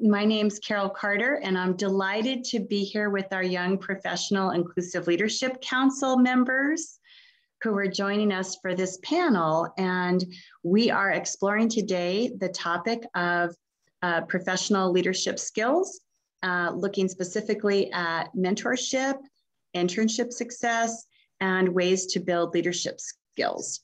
my name's Carol Carter, and I'm delighted to be here with our Young Professional Inclusive Leadership Council members who are joining us for this panel. And we are exploring today the topic of uh, professional leadership skills, uh, looking specifically at mentorship, internship success, and ways to build leadership skills.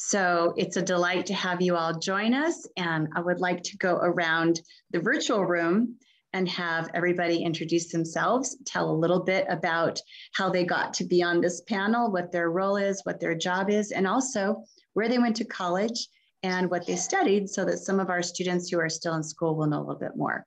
So it's a delight to have you all join us. And I would like to go around the virtual room and have everybody introduce themselves, tell a little bit about how they got to be on this panel, what their role is, what their job is, and also where they went to college and what they studied so that some of our students who are still in school will know a little bit more.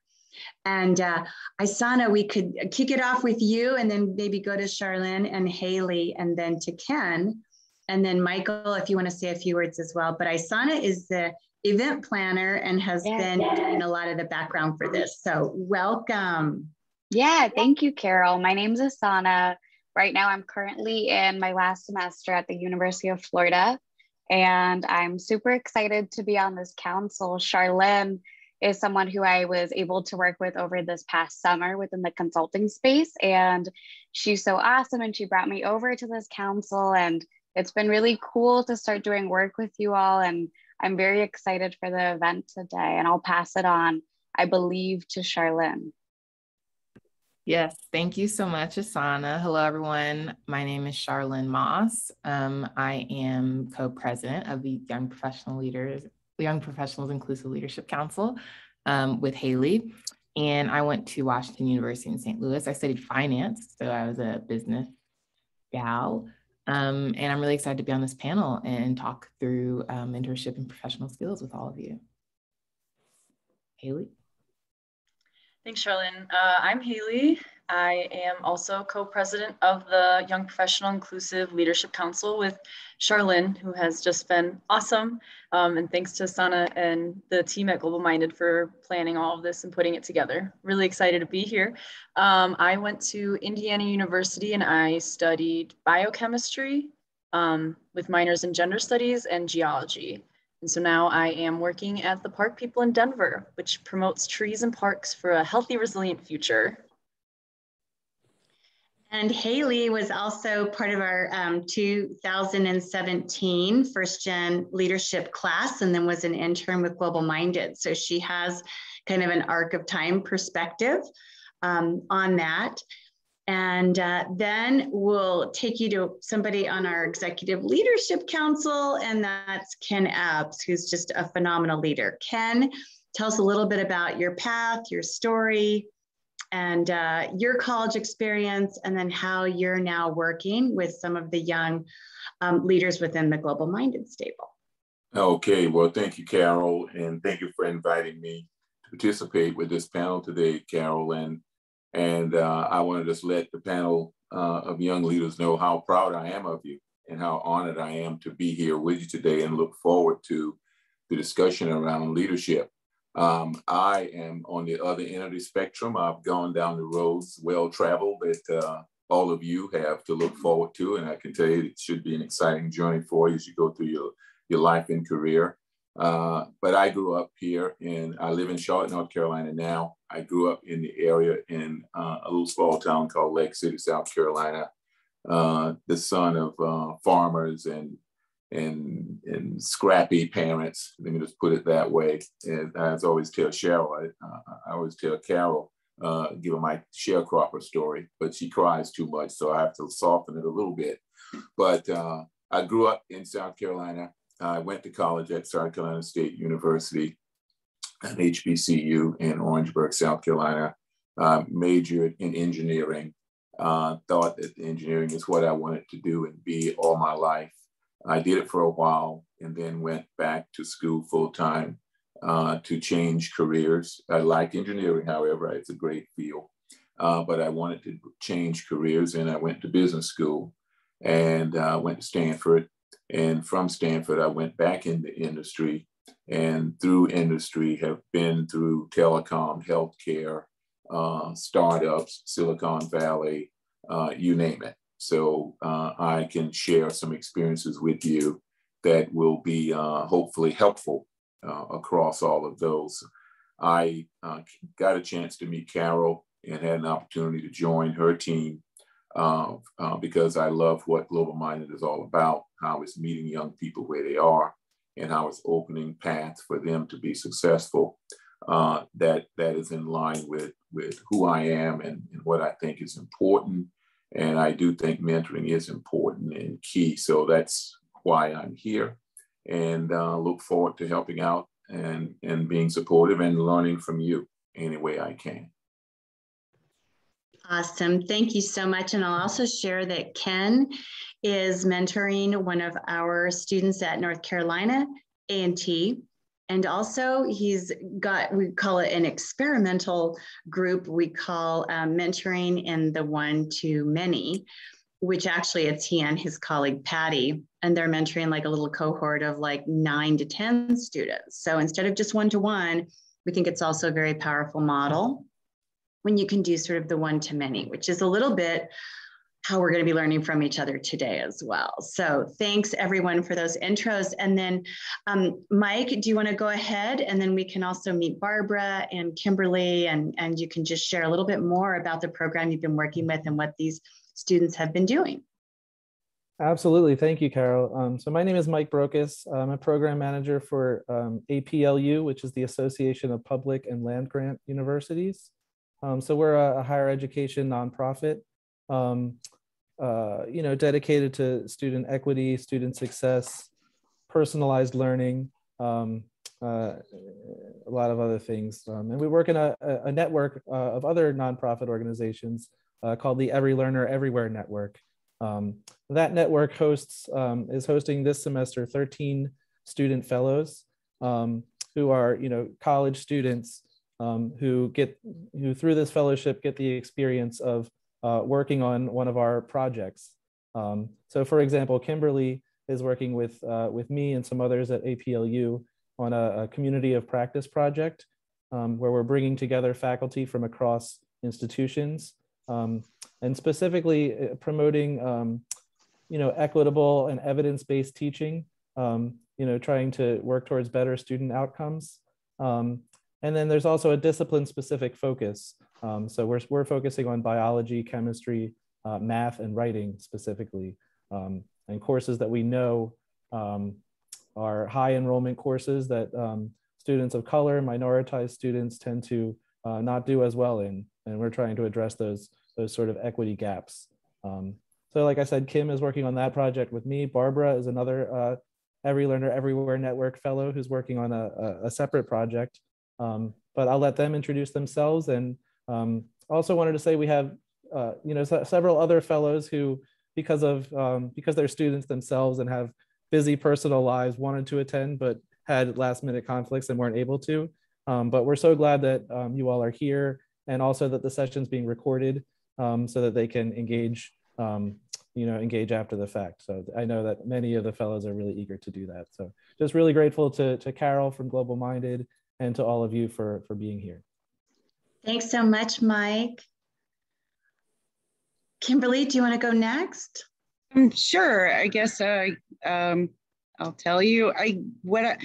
And uh, Isana, we could kick it off with you and then maybe go to Charlyn and Hayley and then to Ken and then Michael, if you want to say a few words as well. But Isana is the event planner and has yes, been yes. doing a lot of the background for this. So welcome. Yeah, thank you, Carol. My name is Isana. Right now, I'm currently in my last semester at the University of Florida, and I'm super excited to be on this council. Charlyn is someone who I was able to work with over this past summer within the consulting space, and she's so awesome. And she brought me over to this council, and it's been really cool to start doing work with you all. And I'm very excited for the event today. And I'll pass it on, I believe, to Charlyn. Yes, thank you so much, Isana. Hello, everyone. My name is Charlyn Moss. Um, I am co-president of the Young Professional Leaders, Young Professionals Inclusive Leadership Council um, with Hayley. And I went to Washington University in St. Louis. I studied finance, so I was a business gal. Um, and I'm really excited to be on this panel and talk through um, mentorship and professional skills with all of you. Hayley. Thanks, Charlyn. Uh, I'm Hayley. I am also co-president of the Young Professional Inclusive Leadership Council with Charlyn, who has just been awesome. Um, and thanks to Sana and the team at GlobalMindED for planning all of this and putting it together. Really excited to be here. Um, I went to Indiana University and I studied biochemistry um, with minors in gender studies and geology. And so now I am working at the Park People in Denver, which promotes trees and parks for a healthy, resilient future. And Hayley was also part of our um, 2017 first gen leadership class and then was an intern with GlobalMindED. So she has kind of an arc of time perspective um, on that. And uh, then we'll take you to somebody on our executive leadership council, and that's Ken Epps, who's just a phenomenal leader. Ken, tell us a little bit about your path, your story, and uh, your college experience, and then how you're now working with some of the young um, leaders within the GlobalMindED Stable. Okay, well, thank you, Carol, and thank you for inviting me to participate with this panel today, Carol. And, and uh, I want to just let the panel uh, of young leaders know how proud I am of you and how honored I am to be here with you today and look forward to the discussion around leadership. Um, I am on the other end of the spectrum. I've gone down the roads well traveled that uh, all of you have to look forward to. And I can tell you it should be an exciting journey for you as you go through your, your life and career. Uh, but I grew up here and I live in Charlotte, North Carolina now. I grew up in the area in uh, a little small town called Lake City, South Carolina, uh, the son of uh, farmers and and and scrappy parents. Let me just put it that way. And I always tell Cheryl, I, I always tell Carol, uh, give her my sharecropper story, but she cries too much, so I have to soften it a little bit. But uh, I grew up in South Carolina. I went to college at South Carolina State University, an HBCU in Orangeburg, South Carolina. Uh, majored in engineering. Uh, thought that engineering is what I wanted to do and be all my life. I did it for a while and then went back to school full time uh, to change careers. I like engineering, however, it's a great field, uh, but I wanted to change careers and I went to business school and uh, went to Stanford. And from Stanford, I went back into industry and through industry have been through telecom, healthcare, uh, startups, Silicon Valley, uh, you name it. So uh, I can share some experiences with you that will be uh, hopefully helpful uh, across all of those. I uh, got a chance to meet Carol and had an opportunity to join her team uh, uh, because I love what GlobalMindED is all about, how it's meeting young people where they are and how it's opening paths for them to be successful. That that is in line with with who I am and, and what I think is important. And I do think mentoring is important and key. So that's why I'm here and uh, look forward to helping out and, and being supportive and learning from you any way I can. Awesome. Thank you so much. And I'll also share that Ken is mentoring one of our students at North Carolina A&T. And also he's got, we call it an experimental group we call um, mentoring in the one to many, which actually it's he and his colleague Patty, and they're mentoring like a little cohort of like nine to 10 students. So instead of just one-to-one, we think it's also a very powerful model when you can do sort of the one to many, which is a little bit how we're going to be learning from each other today as well. So thanks everyone for those intros. And then um, Mike, do you want to go ahead? And then we can also meet Barbara and Kimberly and, and you can just share a little bit more about the program you've been working with and what these students have been doing. Absolutely. Thank you, Carol. Um, so my name is Mike Brokus. I'm a program manager for um, APLU, which is the Association of Public and Land Grant Universities. Um, so we're a, a, higher education nonprofit, um, uh, you know, dedicated to student equity, student success, personalized learning, um, uh, a lot of other things. Um, and we work in a, a network uh, of other nonprofit organizations uh, called the Every Learner Everywhere Network. Um, that network hosts um, is hosting this semester 13 student fellows who are, you know, college students um, who get who through this fellowship get the experience of uh, working on one of our projects. Um, so, for example, Kimberly is working with uh, with me and some others at APLU on a, a community of practice project um, where we're bringing together faculty from across institutions um, and specifically uh, promoting um, you know equitable and evidence-based teaching um, you know trying to work towards better student outcomes um, and then there's also a discipline specific focus. Um, so we're, we're focusing on biology, chemistry, uh, math, and writing specifically, um, and courses that we know um, are high enrollment courses that um, students of color, minoritized students tend to uh, not do as well in. And we're trying to address those, those sort of equity gaps. Um, so like I said, Kim is working on that project with me. Barbara is another uh, Every Learner Everywhere Network fellow who's working on a, a, a separate project. Um, but I'll let them introduce themselves. And um, also wanted to say we have, uh, you know, several other fellows who, because of um, because they're students themselves and have busy personal lives, wanted to attend but had last minute conflicts and weren't able to. Um, but we're so glad that um, you all are here and also that the session's being recorded um, so that they can engage you know engage after the fact so i know that many of the fellows are really eager to do that so just really grateful to, to carol from GlobalMindED and to all of you for, for being here. Thanks so much, Mike. Kimberly, do you want to go next? Um, sure. I guess um, I'll tell you. I what I,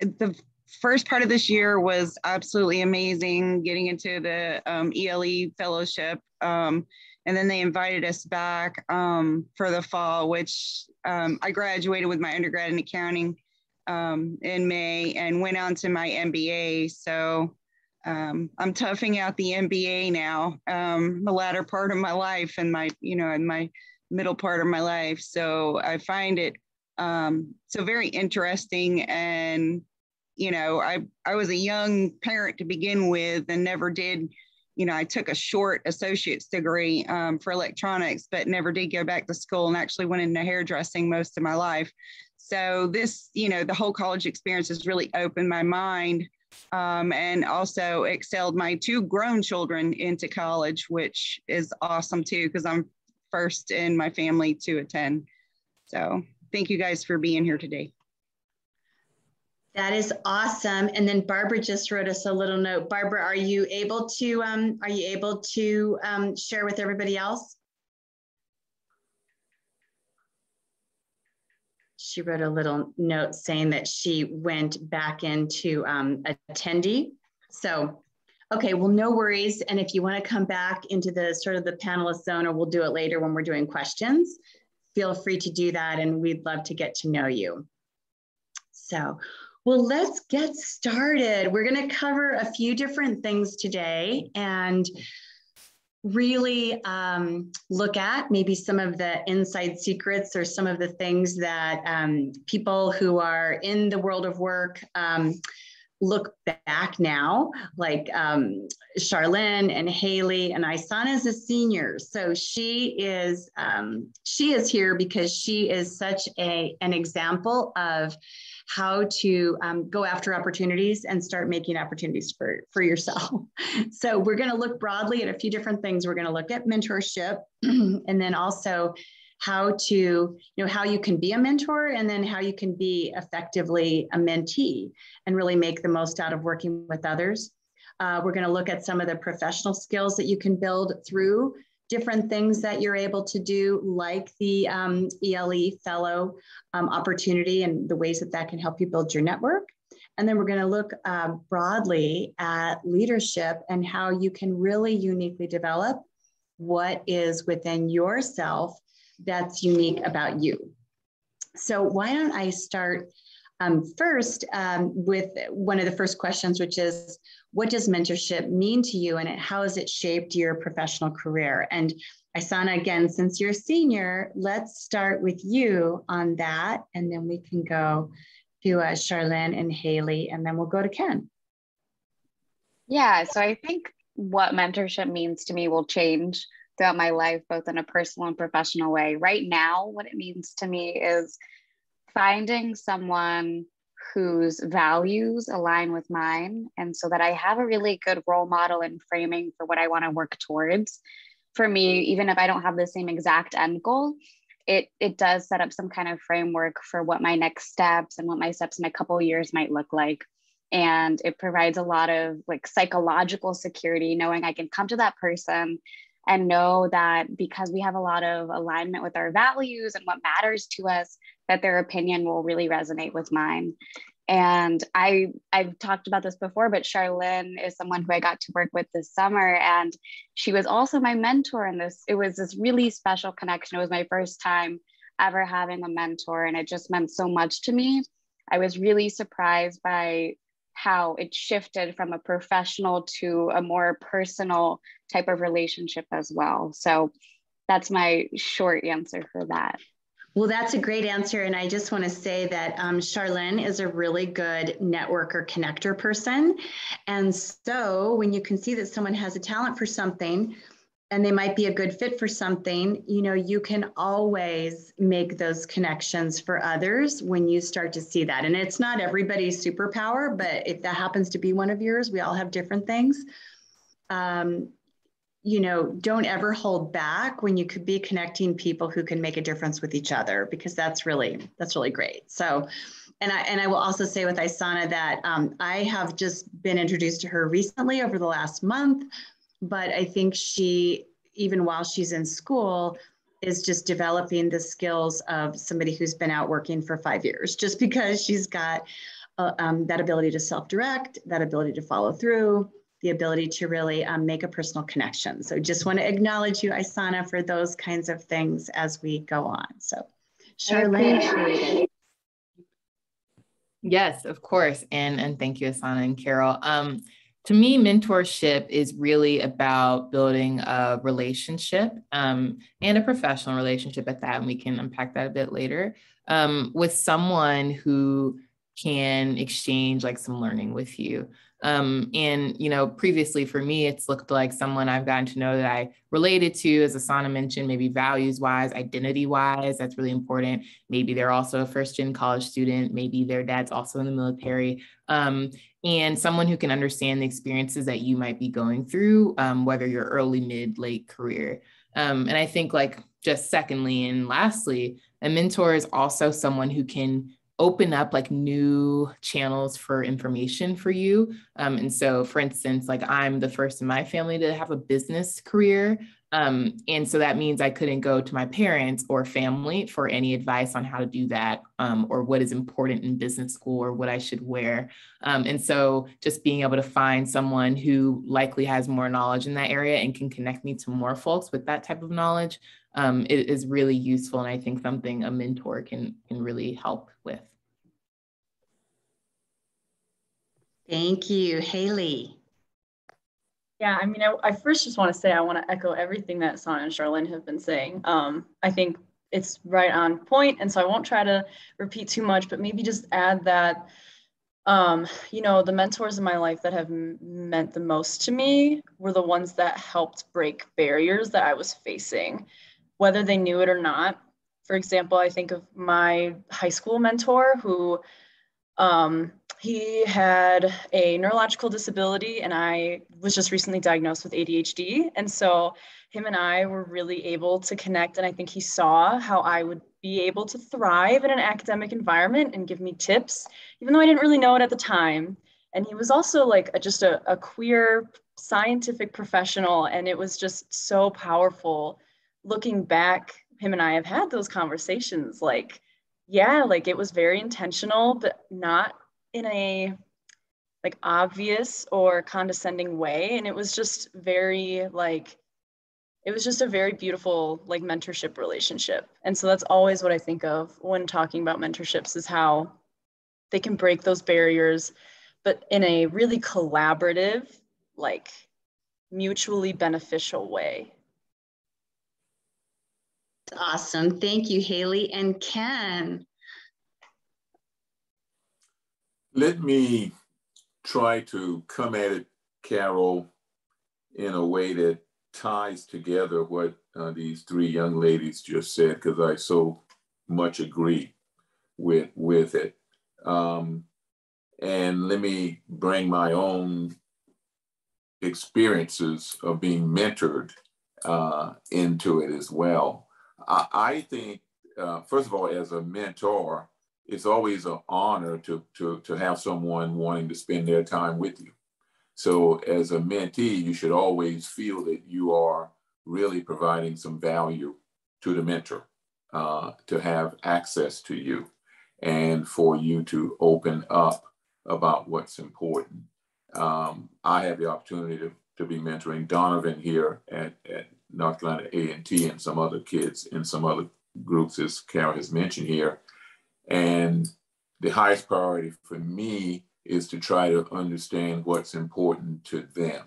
the first part of this year was absolutely amazing. Getting into the um, ELE fellowship, um, and then they invited us back um, for the fall, which um, I graduated with my undergrad in accounting in May and went on to my MBA. So um, I'm toughing out the MBA now, um, the latter part of my life and my, you know, in my middle part of my life. So I find it um, so very interesting. And, you know, I, I was a young parent to begin with and never did, you know, I took a short associate's degree um, for electronics, but never did go back to school and actually went into hairdressing most of my life. So this, you know, the whole college experience has really opened my mind um, and also excelled my two grown children into college, which is awesome too, because I'm first in my family to attend. So thank you guys for being here today. That is awesome. And then Barbara just wrote us a little note. Barbara, are you able to um, are you able to um, share with everybody else? She wrote a little note saying that she went back into um, attendee So, okay, well, no worries. And if you want to come back into the sort of the panelist zone, or we'll do it later when we're doing questions, feel free to do that. And we'd love to get to know you. So, well, let's get started. We're going to cover a few different things today and really um, look at maybe some of the inside secrets or some of the things that um, people who are in the world of work um, look back now, like um, Charlyn and Hayley and Isana is a senior. So she is um, she is here because she is such a an example of how to um, go after opportunities and start making opportunities for, for yourself. so we're going to look broadly at a few different things. We're going to look at mentorship and then also how to, you know, how you can be a mentor and then how you can be effectively a mentee and really make the most out of working with others. Uh, we're going to look at some of the professional skills that you can build through different things that you're able to do, like the um, ELE fellow um, opportunity and the ways that that can help you build your network. And then we're going to look uh, broadly at leadership and how you can really uniquely develop what is within yourself that's unique about you. So, why don't I start um, first um, with one of the first questions, which is what does mentorship mean to you and how has it shaped your professional career? And Isana, again, since you're a senior, let's start with you on that, and then we can go to uh, Charlyn and Hayley, and then we'll go to Ken. Yeah, so I think what mentorship means to me will change throughout my life, both in a personal and professional way. Right now, what it means to me is finding someone whose values align with mine and so that I have a really good role model and framing for what I want to work towards. For me, even if I don't have the same exact end goal, it it does set up some kind of framework for what my next steps and what my steps in a couple years might look like and it provides a lot of like psychological security knowing i can come to that person and know that because we have a lot of alignment with our values and what matters to us that their opinion will really resonate with mine and i i've talked about this before but charlyn is someone who i got to work with this summer and she was also my mentor in this it was this really special connection it was my first time ever having a mentor and it just meant so much to me i was really surprised by how it shifted from a professional to a more personal type of relationship as well. So that's my short answer for that. Well, that's a great answer. And I just want to say that um, Charlyn is a really good networker connector person. And so when you can see that someone has a talent for something, and they might be a good fit for something, you know, you can always make those connections for others when you start to see that. And it's not everybody's superpower, but if that happens to be one of yours, we all have different things. Um, you know, don't ever hold back when you could be connecting people who can make a difference with each other because that's really that's really great. So, and I and I will also say with Isana that um, I have just been introduced to her recently over the last month but I think she, even while she's in school, is just developing the skills of somebody who's been out working for five years, just because she's got uh, um, that ability to self direct, that ability to follow through, the ability to really um, make a personal connection. So just want to acknowledge you, Isana, for those kinds of things as we go on. So, Charlyn. Yes, of course. And, and thank you, Isana and Carol. Um, to me, mentorship is really about building a relationship um, and a professional relationship at that. And we can unpack that a bit later um, with someone who can exchange like some learning with you. Um, and, you know, previously for me, it's looked like someone I've gotten to know that I related to, as Isana mentioned, maybe values wise, identity wise, that's really important. Maybe they're also a first gen college student. Maybe their dad's also in the military. Um, and someone who can understand the experiences that you might be going through, um, whether you're early, mid, late career. Um, and I think, like, just secondly and lastly, a mentor is also someone who can open up like new channels for information for you. Um, and so, for instance, like I'm the first in my family to have a business career. Um, and so that means I couldn't go to my parents or family for any advice on how to do that um, or what is important in business school or what I should wear. Um, and so just being able to find someone who likely has more knowledge in that area and can connect me to more folks with that type of knowledge um, is, is really useful. And I think something a mentor can, can really help with. Thank you, Hayley. Yeah, I mean, I, I first just want to say I want to echo everything that Sana and Charlyn have been saying. Um, I think it's right on point, and so I won't try to repeat too much, but maybe just add that, um, you know, the mentors in my life that have meant the most to me were the ones that helped break barriers that I was facing, whether they knew it or not. For example, I think of my high school mentor who um, he had a neurological disability, and I was just recently diagnosed with ADHD. And so him and I were really able to connect. And I think he saw how I would be able to thrive in an academic environment and give me tips, even though I didn't really know it at the time. And he was also like a, just a, a queer scientific professional. And it was just so powerful looking back. Him and I have had those conversations like, yeah, like it was very intentional, but not in a like obvious or condescending way. And it was just very like, it was just a very beautiful like mentorship relationship. And so that's always what I think of when talking about mentorships is how they can break those barriers, but in a really collaborative, like mutually beneficial way. Awesome. Thank you, Hayley. And Ken. Let me try to come at it, Carol, in a way that ties together what uh, these three young ladies just said, because I so much agree with, with it. Um, and let me bring my own experiences of being mentored uh, into it as well. I, I think, uh, first of all, as a mentor, it's always an honor to, to, to have someone wanting to spend their time with you. So, as a mentee, you should always feel that you are really providing some value to the mentor uh, to have access to you and for you to open up about what's important. Um, I have the opportunity to, to be mentoring Donovan here at, at North Carolina A&T and some other kids in some other groups, as Carol has mentioned here. And the highest priority for me is to try to understand what's important to them.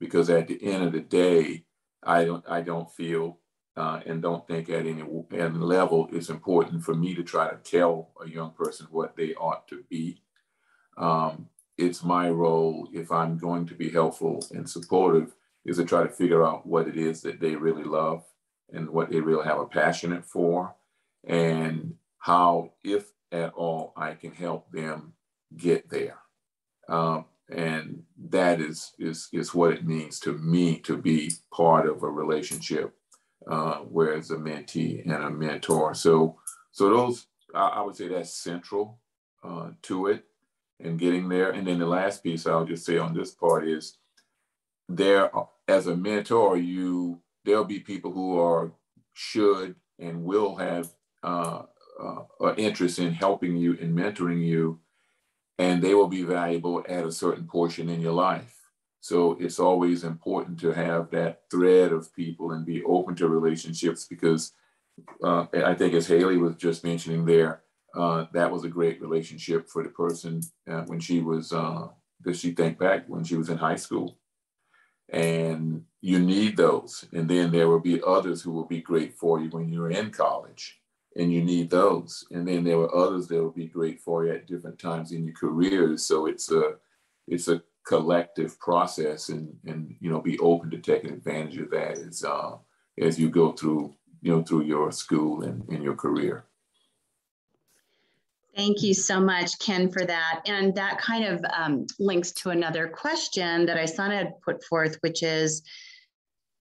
Because at the end of the day, I don't, I don't feel uh, and don't think at any, any level it's important for me to try to tell a young person what they ought to be. Um, it's my role, if I'm going to be helpful and supportive, is to try to figure out what it is that they really love and what they really have a passionate for, and how, if at all, I can help them get there. Um, and that is, is, is what it means to me to be part of a relationship uh, where it's a mentee and a mentor. So, so those, I, I would say that's central uh, to it and getting there. And then the last piece I'll just say on this part is there, as a mentor, you, there'll be people who are, should and will have uh, uh, interest in helping you and mentoring you, and they will be valuable at a certain portion in your life. So it's always important to have that thread of people and be open to relationships because uh, I think, as Hayley was just mentioning there, uh, that was a great relationship for the person uh, when she was, uh, does she think back when she was in high school? And you need those. And then there will be others who will be great for you when you're in college and you need those. And then there were others that will be great for you at different times in your careers. So it's a it's a collective process, and and you know be open to taking advantage of that as uh, as you go through you know through your school and in your career. Thank you so much, Ken, for that. And that kind of um, links to another question that Isana had put forth, which is,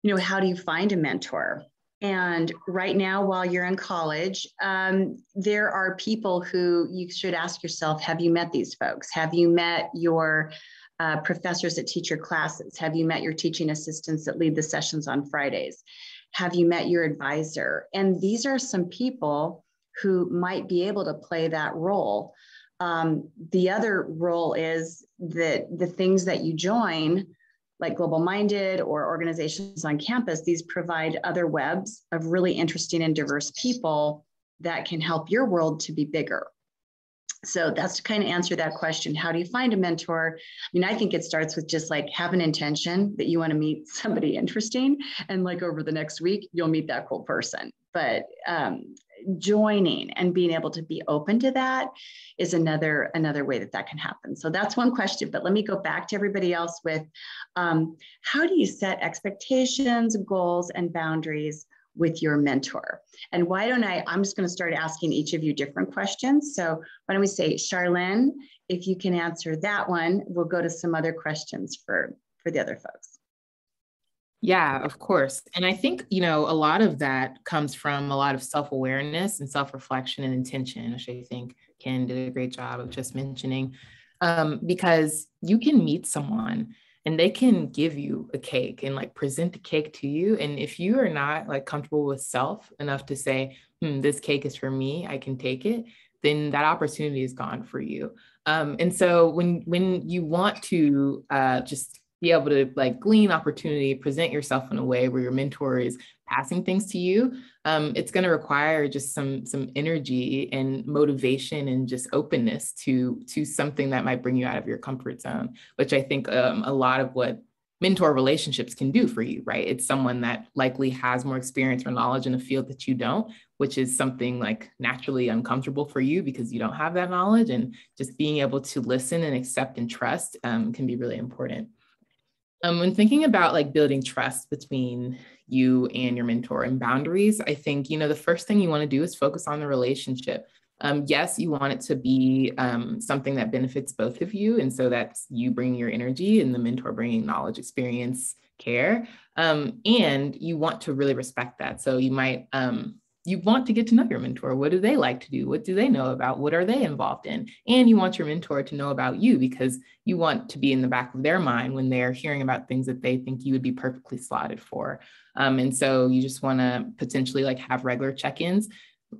you know, how do you find a mentor? And right now, while you're in college, um, there are people who you should ask yourself Have you met these folks? Have you met your uh, professors that teach your classes? Have you met your teaching assistants that lead the sessions on Fridays? Have you met your advisor? And these are some people who might be able to play that role. Um, the other role is that the things that you join, like GlobalMindED or organizations on campus, these provide other webs of really interesting and diverse people that can help your world to be bigger. So that's to kind of answer that question. How do you find a mentor? I mean, I think it starts with just like have an intention that you want to meet somebody interesting. And like over the next week, you'll meet that cool person. But um, joining and being able to be open to that is another another way that that can happen. So that's one question but let me go back to everybody else with um, how do you set expectations goals and boundaries with your mentor? And why don't i i'm just going to start asking each of you different questions. So why don't we say charlyn if you can answer that one we'll go to some other questions for for the other folks yeah, of course. And I think, you know, a lot of that comes from a lot of self awareness and self reflection and intention, which I think Ken did a great job of just mentioning. Um, because you can meet someone and they can give you a cake and like present the cake to you. And if you are not like comfortable with self enough to say, hmm, this cake is for me, I can take it, then that opportunity is gone for you. Um, and so when when you want to uh, just be able to like glean opportunity, present yourself in a way where your mentor is passing things to you. Um, it's going to require just some some energy and motivation and just openness to to something that might bring you out of your comfort zone, which I think um, a lot of what mentor relationships can do for you, right? It's someone that likely has more experience or knowledge in a field that you don't, which is something like naturally uncomfortable for you because you don't have that knowledge. And just being able to listen and accept and trust um, can be really important. Um, when thinking about like building trust between you and your mentor and boundaries, I think, you know, the first thing you want to do is focus on the relationship. Um, yes, you want it to be um, something that benefits both of you. And so that's you bringing your energy and the mentor bringing knowledge, experience, care. Um, and you want to really respect that. So you might um, you want to get to know your mentor. What do they like to do? What do they know about? What are they involved in? And you want your mentor to know about you because you want to be in the back of their mind when they're hearing about things that they think you would be perfectly slotted for. Um, and so you just want to potentially like have regular check-ins.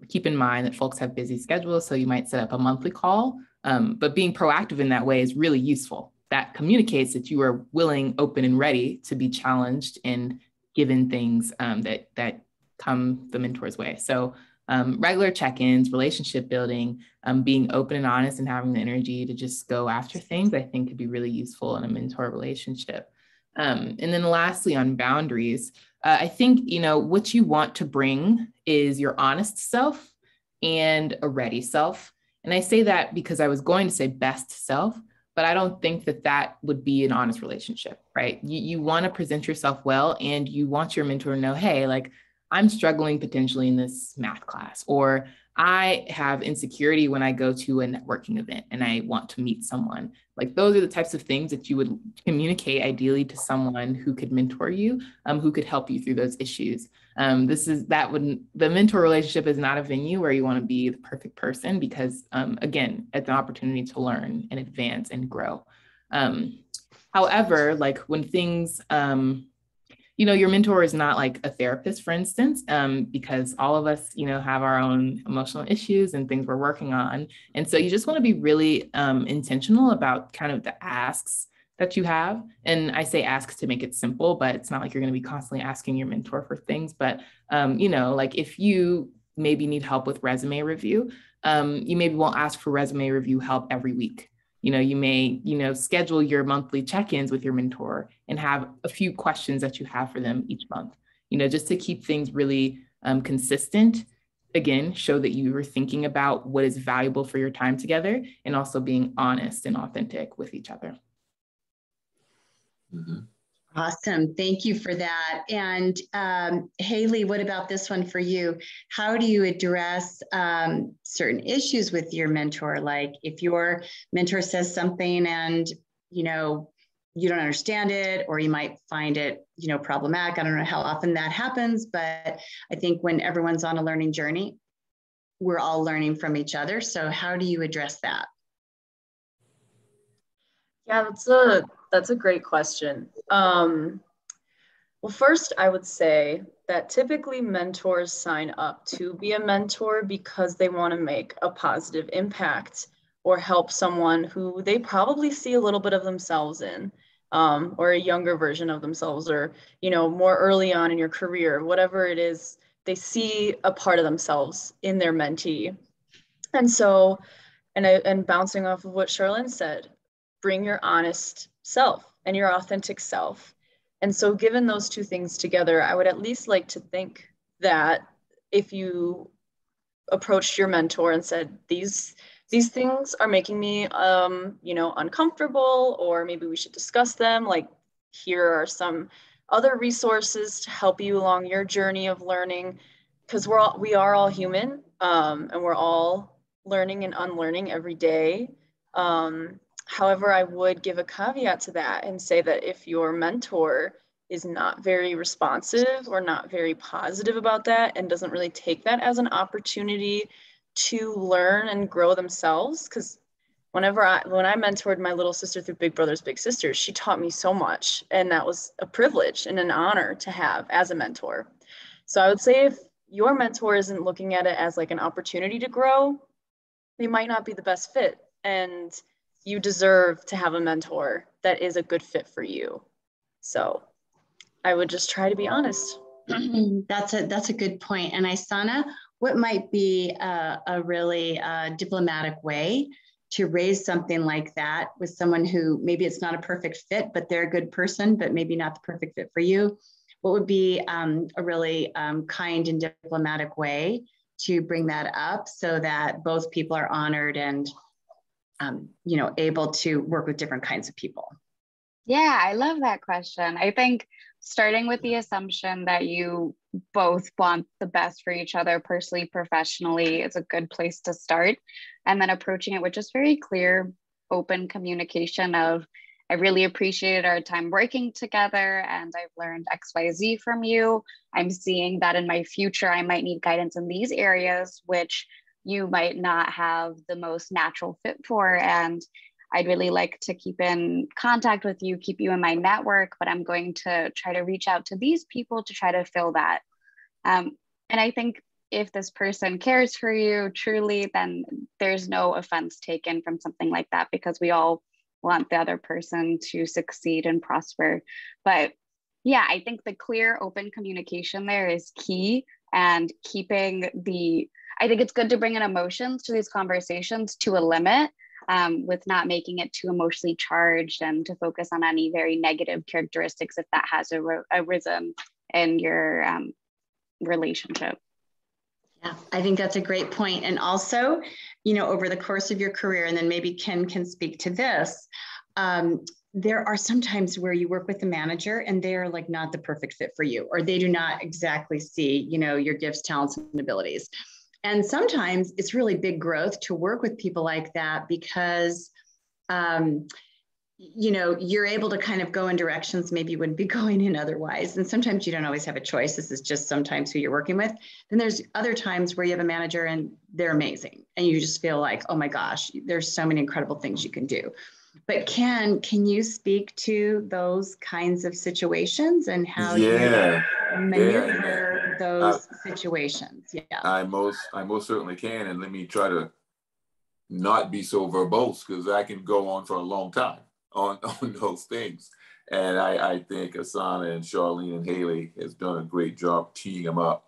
Keep in mind that folks have busy schedules, so you might set up a monthly call. Um, but being proactive in that way is really useful. That communicates that you are willing, open, and ready to be challenged and given things um, that that come the mentor's way. So um, regular check-ins, relationship building, um, being open and honest and having the energy to just go after things, I think could be really useful in a mentor relationship. Um, and then lastly, on boundaries, uh, I think, you know, what you want to bring is your honest self and a ready self. And I say that because I was going to say best self, but I don't think that that would be an honest relationship, right? You, you want to present yourself well and you want your mentor to know, hey, like, I'm struggling potentially in this math class, or I have insecurity when I go to a networking event and I want to meet someone. Like those are the types of things that you would communicate ideally to someone who could mentor you, um, who could help you through those issues. Um, this is that would the mentor relationship is not a venue where you want to be the perfect person because um, again, it's an opportunity to learn and advance and grow. Um, however, like when things um, you know, your mentor is not like a therapist, for instance, um, because all of us, you know, have our own emotional issues and things we're working on. And so you just want to be really um, intentional about kind of the asks that you have. And I say ask to make it simple, but it's not like you're going to be constantly asking your mentor for things. But, um, you know, like if you maybe need help with resume review, um, you maybe won't ask for resume review help every week you know you may you know schedule your monthly check-ins with your mentor and have a few questions that you have for them each month. You know just to keep things really um, consistent. Again show that you were thinking about what is valuable for your time together and also being honest and authentic with each other. Mm-hmm. Awesome. Thank you for that. And um, Hayley, what about this one for you? How do you address um, certain issues with your mentor? Like if your mentor says something and, you know, you don't understand it, or you might find it, you know, problematic. I don't know how often that happens, but I think when everyone's on a learning journey, we're all learning from each other. So how do you address that? Yeah, that's a that's a great question. Um, well, first, I would say that typically mentors sign up to be a mentor because they want to make a positive impact or help someone who they probably see a little bit of themselves in um, or a younger version of themselves or you know more early on in your career whatever it is they see a part of themselves in their mentee and so and I, and bouncing off of what charlyn said bring your honest self and your authentic self. And so given those two things together i would at least like to think that if you approached your mentor and said these these things are making me um, you know uncomfortable or maybe we should discuss them like here are some other resources to help you along your journey of learning because we're all we are all human um, and we're all learning and unlearning every day. Um, however i would give a caveat to that and say that if your mentor is not very responsive or not very positive about that and doesn't really take that as an opportunity to learn and grow themselves because whenever I when I mentored my little sister through Big Brothers Big Sisters, she taught me so much and that was a privilege and an honor to have as a mentor. So I would say if your mentor isn't looking at it as like an opportunity to grow, they might not be the best fit and you deserve to have a mentor that is a good fit for you. So I would just try to be honest. that's a that's a good point. And Isana, what might be a, a really uh, diplomatic way to raise something like that with someone who maybe it's not a perfect fit, but they're a good person, but maybe not the perfect fit for you? What would be um, a really um, kind and diplomatic way to bring that up so that both people are honored and um, you know able to work with different kinds of people? Yeah, I love that question. I think starting with the assumption that you both want the best for each other personally, professionally is a good place to start. And then approaching it with just very clear, open communication of, I really appreciated our time working together and I've learned XYZ from you. I'm seeing that in my future, I might need guidance in these areas, which you might not have the most natural fit for. And I'd really like to keep in contact with you, keep you in my network, but I'm going to try to reach out to these people to try to fill that. Um, and I think if this person cares for you truly, then there's no offense taken from something like that because we all want the other person to succeed and prosper. But yeah, I think the clear, open communication there is key and keeping the, I think it's good to bring in emotions to these conversations to a limit um, with not making it too emotionally charged and to focus on any very negative characteristics if that has arisen in your um, relationship. Yeah, I think that's a great point. And also, you know, over the course of your career, and then maybe Ken can speak to this, um, there are sometimes where you work with the manager and they're like not the perfect fit for you, or they do not exactly see, you know, your gifts, talents, and abilities. And sometimes it's really big growth to work with people like that because, um, you know, you're able to kind of go in directions maybe you wouldn't be going in otherwise. And sometimes you don't always have a choice. This is just sometimes who you're working with. Then there's other times where you have a manager and they're amazing. And you just feel like, oh my gosh, there's so many incredible things you can do. But Ken, can you speak to those kinds of situations and how yeah, you maneuver yeah. those uh, situations? Yeah. I most I most certainly can. And let me try to not be so verbose because I can go on for a long time on, on those things. And I, I think Isana and Charlyn and Hayley has done a great job teeing them up.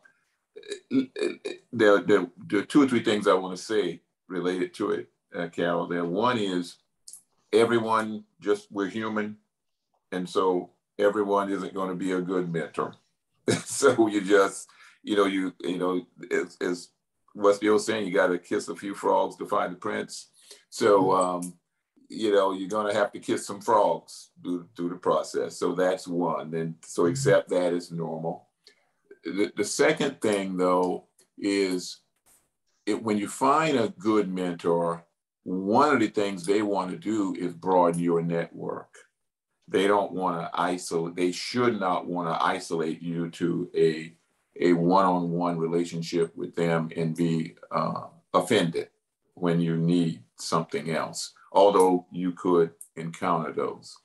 Uh, uh, there, there, there are two or three things I want to say related to it, uh, Carol. There, one is everyone just we're human, and so everyone isn't going to be a good mentor. so you just, you know, you you know, as, as Westfield was saying, you got to kiss a few frogs to find the prince. So mm-hmm. um, you know, you're gonna have to kiss some frogs through, through the process. So that's one. And so mm-hmm. accept that as normal. The, the second thing though is it, when you find a good mentor, one of the things they want to do is broaden your network. They don't want to isolate, they should not want to isolate you to a, a one-on-one relationship with them and be uh, offended when you need something else although you could encounter those.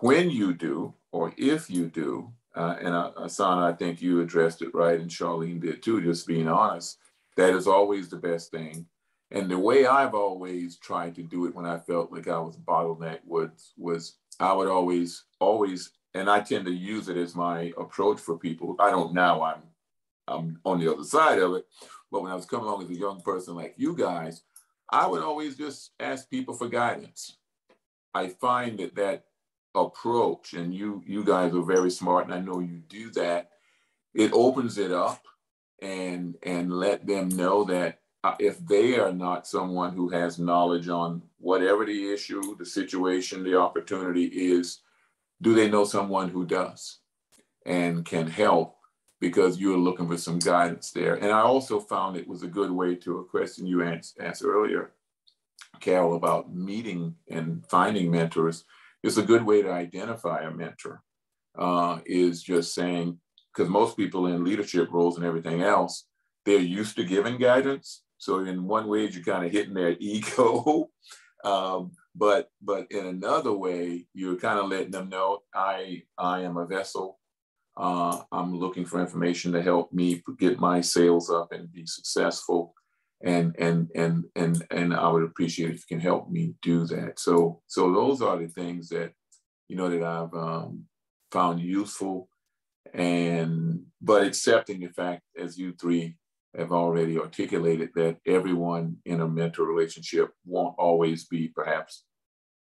When you do, or if you do, uh, and uh, Isana, I think you addressed it right, and Charlyn did too, just being honest, that is always the best thing. And the way I've always tried to do it when I felt like I was bottlenecked was, was I would always, always, and I tend to use it as my approach for people. I don't now, I'm, I'm on the other side of it. But when I was coming along as a young person like you guys, I would always just ask people for guidance. I find that that approach, and you you guys are very smart, and I know you do that. It opens it up, and and let them know that uh, if they are not someone who has knowledge on whatever the issue, the situation, the opportunity is, do they know someone who does and can help because you're looking for some guidance there. And I also found it was a good way to a question you asked, asked earlier, Carol, about meeting and finding mentors. It's a good way to identify a mentor, uh, is just saying, because most people in leadership roles and everything else, they're used to giving guidance. So in one way, you're kind of hitting their ego. um, but but in another way, you're kind of letting them know I I am a vessel uh, I'm looking for information to help me get my sales up and be successful. And and and and and I would appreciate if you can help me do that. So so those are the things that you know that I've um, found useful, and but accepting the fact, as you three have already articulated, that everyone in a mentor relationship won't always be perhaps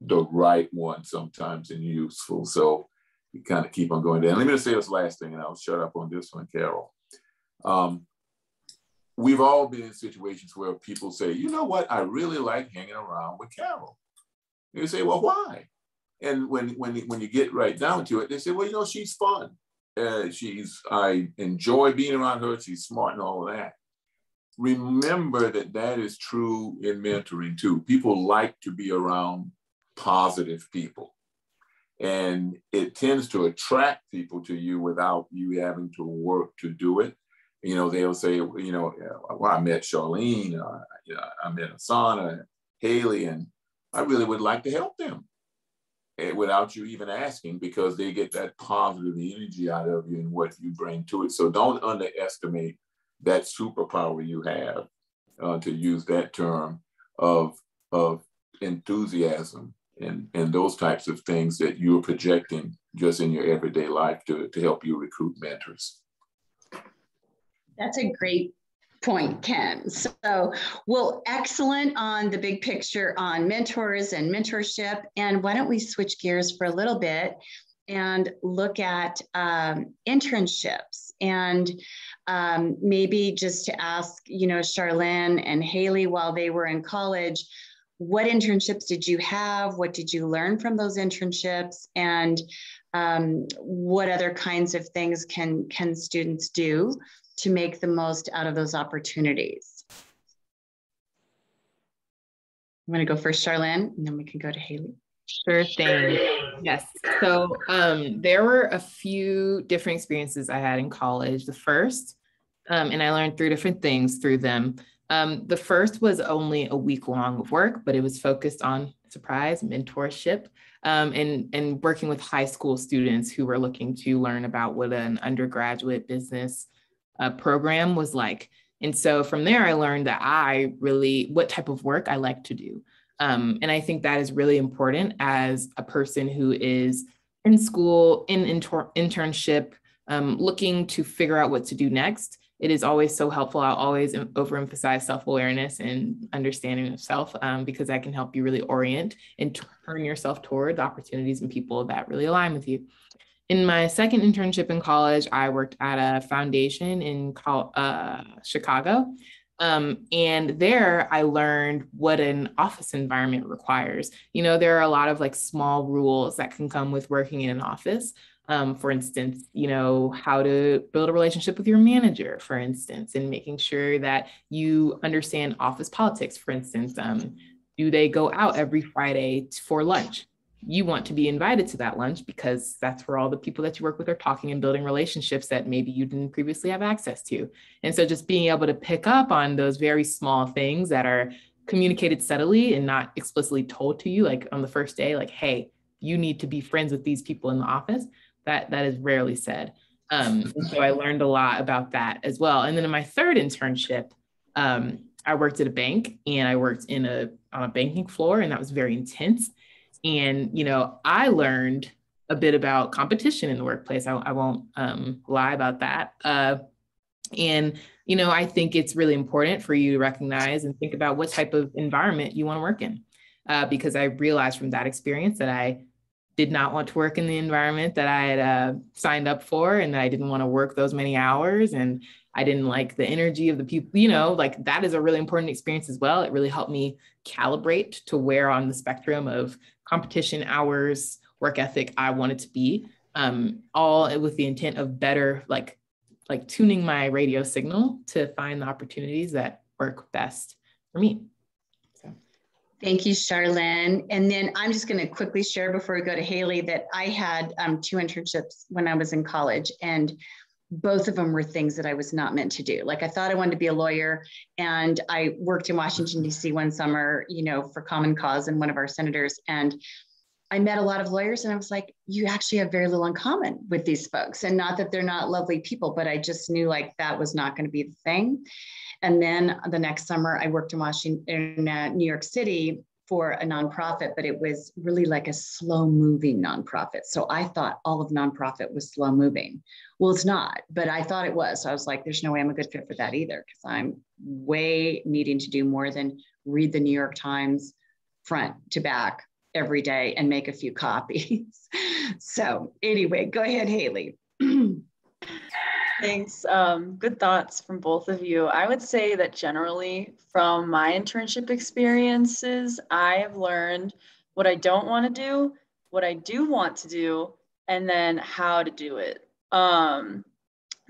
the right one sometimes and useful. So you kind of keep on going there. And let me just say this last thing, and I'll shut up on this one, Carol. Um, we've all been in situations where people say, you know what, I really like hanging around with Carol. And you say, well, why? And when when when you get right down to it, they say, well, you know, she's fun. Uh, she's I enjoy being around her. She's smart and all of that. Remember that that is true in mentoring too. People like to be around positive people and it tends to attract people to you without you having to work to do it. You know, they'll say, you know, well, I met Charlyn, uh, you know, I met Isana, Hayley, and I really would like to help them eh, without you even asking because they get that positive energy out of you and what you bring to it. So don't underestimate that superpower you have, uh, to use that term, of, of enthusiasm and, and those types of things that you're projecting just in your everyday life to, to help you recruit mentors. That's a great point, Ken. So, well, excellent on the big picture on mentors and mentorship. And why don't we switch gears for a little bit and look at um, internships and um, maybe just to ask, you know, Charlyn and Hayley while they were in college, what internships did you have? What did you learn from those internships? And um, what other kinds of things can, can students do to make the most out of those opportunities? I'm going to go first, Charlyn, and then we can go to Hayley. Sure thing. Yes. So um, there were a few different experiences I had in college. The first, um, and I learned three different things through them. Um, the first was only a week long of work, but it was focused on surprise mentorship um, and, and working with high school students who were looking to learn about what an undergraduate business uh, program was like. And so from there, I learned that I really, what type of work I like to do. Um, and I think that is really important as a person who is in school, in inter- internship, um, looking to figure out what to do next it is always so helpful. I'll always overemphasize self-awareness and understanding of self um, because that can help you really orient and turn yourself toward the opportunities and people that really align with you. In my second internship in college, I worked at a foundation in uh, Chicago. Um, and there I learned what an office environment requires. You know, there are a lot of like small rules that can come with working in an office. Um, for instance, you know, how to build a relationship with your manager, for instance, and making sure that you understand office politics, for instance. Um, do they go out every Friday for lunch? You want to be invited to that lunch because that's where all the people that you work with are talking and building relationships that maybe you didn't previously have access to. And so just being able to pick up on those very small things that are communicated subtly and not explicitly told to you, like on the first day, like, hey, you need to be friends with these people in the office. That that is rarely said. Um, and so I learned a lot about that as well. And then in my third internship, um, I worked at a bank and I worked in a on a banking floor, and that was very intense. And you know, I learned a bit about competition in the workplace. I, I won't um, lie about that. Uh, and you know, I think it's really important for you to recognize and think about what type of environment you want to work in, uh, because I realized from that experience that I did not want to work in the environment that I had uh, signed up for, and that I didn't want to work those many hours, and I didn't like the energy of the people. You know, like that is a really important experience as well. It really helped me calibrate to where on the spectrum of competition hours, work ethic I wanted to be, um, all with the intent of better, like, like tuning my radio signal to find the opportunities that work best for me. So. Thank you, Charlyn. And then I'm just going to quickly share before we go to Hayley that I had um, two internships when I was in college, and both of them were things that I was not meant to do. Like I thought I wanted to be a lawyer, and I worked in Washington D.C. one summer, you know, for Common Cause and one of our senators, and I met a lot of lawyers and I was like, you actually have very little in common with these folks. And not that they're not lovely people, but I just knew like that was not going to be the thing. And then the next summer, I worked in Washington, in uh, New York City for a nonprofit, but it was really like a slow moving nonprofit. So I thought all of nonprofit was slow moving. Well, it's not, but I thought it was. So I was like, there's no way I'm a good fit for that either, because I'm way needing to do more than read the New York Times front to back every day and make a few copies. so anyway, go ahead, Hayley. Thanks. Um, good thoughts from both of you. I would say that generally from my internship experiences, I have learned what I don't want to do, what I do want to do, and then how to do it. Um,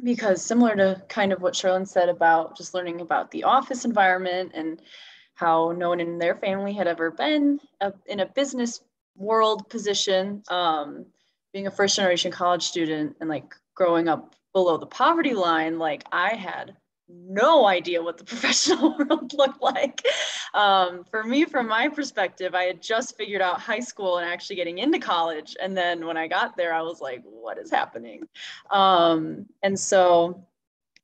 because similar to kind of what Charlyn said about just learning about the office environment and how no one in their family had ever been in a business world position. Um, being a first generation college student and like growing up below the poverty line, like I had no idea what the professional world looked like. Um, for me, from my perspective, I had just figured out high school and actually getting into college. And then when I got there, I was like, what is happening? Um, and so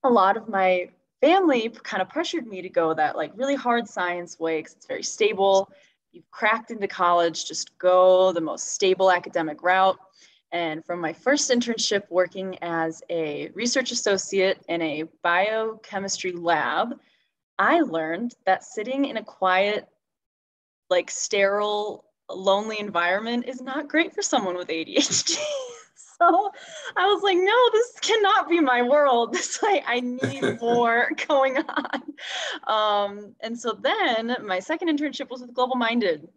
a lot of my family kind of pressured me to go that like really hard science way because it's very stable. You've cracked into college, just go the most stable academic route. And from my first internship working as a research associate in a biochemistry lab, I learned that sitting in a quiet, like sterile, lonely environment is not great for someone with ADHD. so I was like, no, this cannot be my world. This like I need more going on. Um, and so then my second internship was with GlobalMindED,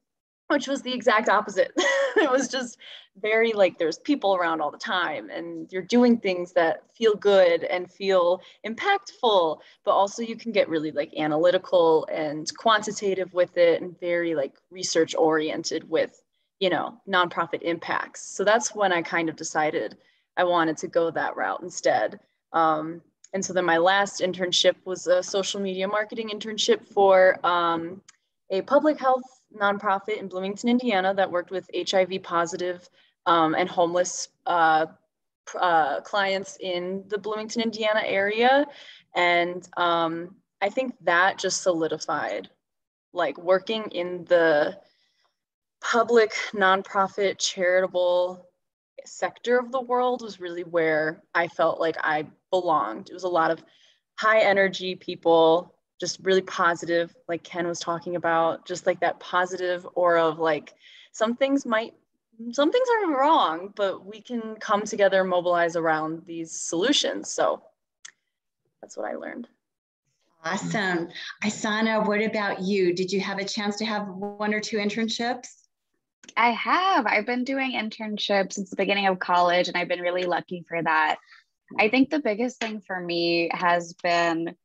which was the exact opposite. it was just very like there's people around all the time and you're doing things that feel good and feel impactful, but also you can get really like analytical and quantitative with it and very like research oriented with you know, nonprofit impacts. So that's when I kind of decided I wanted to go that route instead. Um, and so then my last internship was a social media marketing internship for um, a public health nonprofit in Bloomington, Indiana that worked with HIV positive um, and homeless uh, uh, clients in the Bloomington, Indiana area. And um, I think that just solidified like working in the public, nonprofit, charitable sector of the world was really where I felt like I belonged. It was a lot of high energy people, just really positive, like Ken was talking about, just like that positive aura of like some things might, some things are wrong, but we can come together, and mobilize around these solutions. So that's what I learned. Awesome. Isana, what about you? Did you have a chance to have one or two internships? I have. I've been doing internships since the beginning of college, and I've been really lucky for that. I think the biggest thing for me has been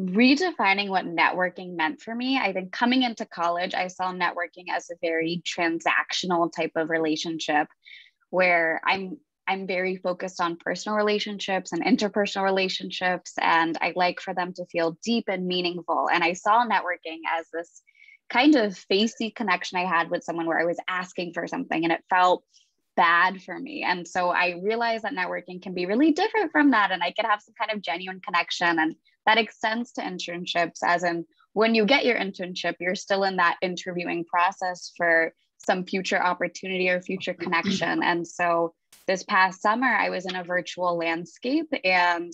redefining what networking meant for me. I think coming into college, I saw networking as a very transactional type of relationship where I'm I'm very focused on personal relationships and interpersonal relationships, and I like for them to feel deep and meaningful. And I saw networking as this kind of facey connection I had with someone where I was asking for something and it felt bad for me. And so I realized that networking can be really different from that. And I could have some kind of genuine connection. And that extends to internships, as in when you get your internship, you're still in that interviewing process for some future opportunity or future connection. And so this past summer, I was in a virtual landscape and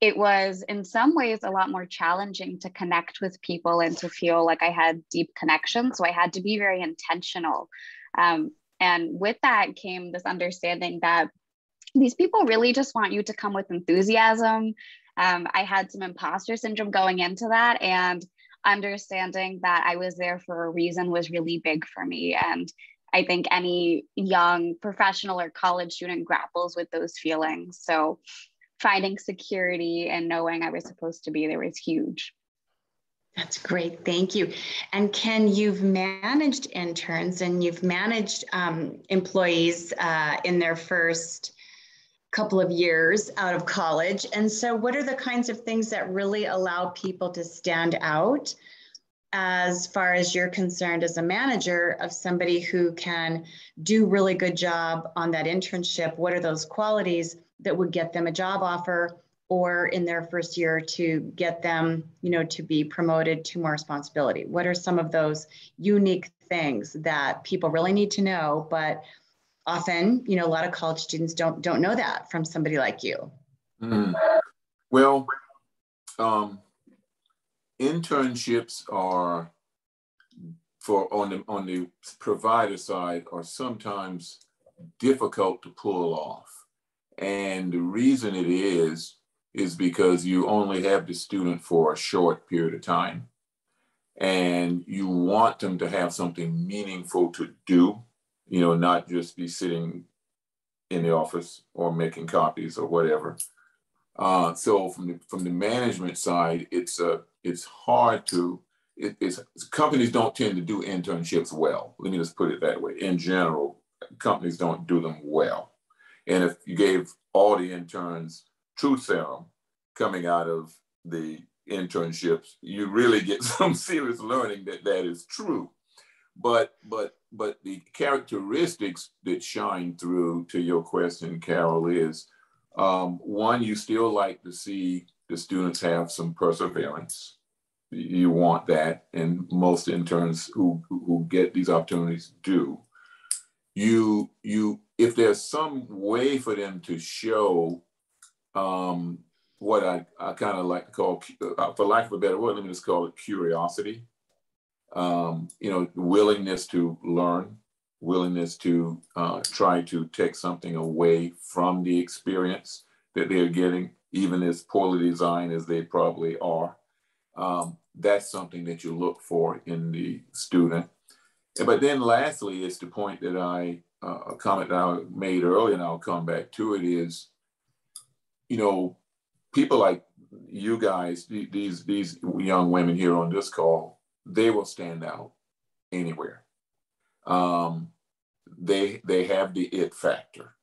it was in some ways a lot more challenging to connect with people and to feel like I had deep connection. So I had to be very intentional. Um, and with that came this understanding that these people really just want you to come with enthusiasm. Um, I had some imposter syndrome going into that, and understanding that I was there for a reason was really big for me. And I think any young professional or college student grapples with those feelings. So finding security and knowing I was supposed to be there was huge. That's great. Thank you. And Ken, you've managed interns and you've managed um, employees uh, in their first couple of years out of college. And so, what are the kinds of things that really allow people to stand out as far as you're concerned as a manager of somebody who can do really good job on that internship? What are those qualities that would get them a job offer? or in their first year to get them, you know, to be promoted to more responsibility? What are some of those unique things that people really need to know, but often, you know, a lot of college students don't don't know that from somebody like you. Mm. Well, um, internships are for on the on the provider side are sometimes difficult to pull off. And the reason it is is because you only have the student for a short period of time and you want them to have something meaningful to do, you know, not just be sitting in the office or making copies or whatever. Uh, so from the from the management side, it's a uh, it's hard to it, it's companies don't tend to do internships well. Let me just put it that way. In general, companies don't do them well. And if you gave all the interns truth serum coming out of the internships, you really get some serious learning that that is true. But but but the characteristics that shine through to your question, Carol, is um, one, you still like to see the students have some perseverance. You want that, and most interns who who get these opportunities do. You you if there's some way for them to show um, what I, I kind of like to call, uh, for lack of a better word, let me just call it curiosity. Um, you know, willingness to learn, willingness to uh, try to take something away from the experience that they're getting, even as poorly designed as they probably are. Um, that's something that you look for in the student. But then lastly, it's the point that I, uh, a comment that I made earlier, and I'll come back to it is, you know, people like you guys, these these young women here on this call, they will stand out anywhere. Um, they they have the it factor,